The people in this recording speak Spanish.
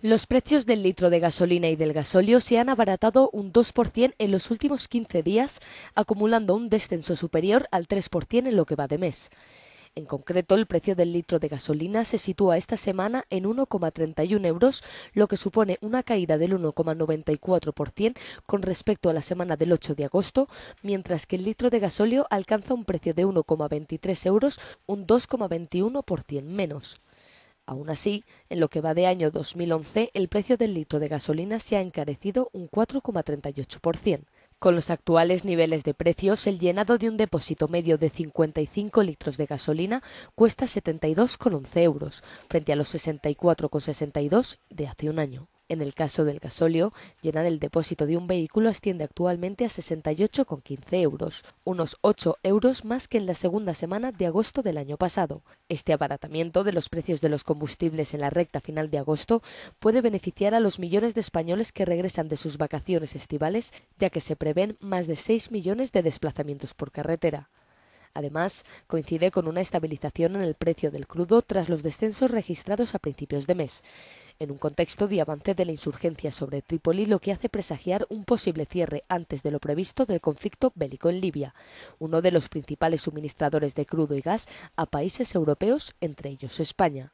Los precios del litro de gasolina y del gasóleo se han abaratado un 2% en los últimos 15 días, acumulando un descenso superior al 3% en lo que va de mes. En concreto, el precio del litro de gasolina se sitúa esta semana en 1,31 euros, lo que supone una caída del 1,94% con respecto a la semana del 8 de agosto, mientras que el litro de gasóleo alcanza un precio de 1,23 euros, un 2,21% menos. Aún así, en lo que va de año 2011, el precio del litro de gasolina se ha encarecido un 4,38%. Con los actuales niveles de precios, el llenado de un depósito medio de 55 litros de gasolina cuesta 72,11 euros, frente a los 64,62 de hace un año. En el caso del gasóleo, llenar el depósito de un vehículo asciende actualmente a 68,15 euros, unos 8 euros más que en la segunda semana de agosto del año pasado. Este abaratamiento de los precios de los combustibles en la recta final de agosto puede beneficiar a los millones de españoles que regresan de sus vacaciones estivales, ya que se prevén más de 6 millones de desplazamientos por carretera. Además, coincide con una estabilización en el precio del crudo tras los descensos registrados a principios de mes, en un contexto de avance de la insurgencia sobre Trípoli, lo que hace presagiar un posible cierre antes de lo previsto del conflicto bélico en Libia, uno de los principales suministradores de crudo y gas a países europeos, entre ellos España.